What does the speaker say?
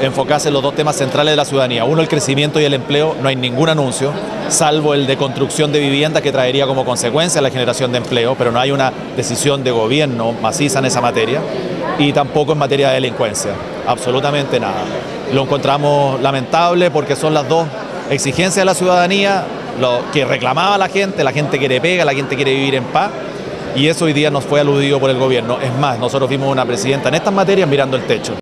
enfocarse en los dos temas centrales de la ciudadanía. Uno, el crecimiento y el empleo. No hay ningún anuncio, salvo el de construcción de viviendas que traería como consecuencia la generación de empleo, pero no hay una decisión de gobierno maciza en esa materia. Y tampoco en materia de delincuencia. Absolutamente nada. Lo encontramos lamentable porque son las dos exigencias de la ciudadanía, lo que reclamaba la gente, la gente quiere pega, la gente quiere vivir en paz y eso hoy día nos fue aludido por el gobierno. Es más, nosotros vimos una presidenta en estas materias mirando el techo.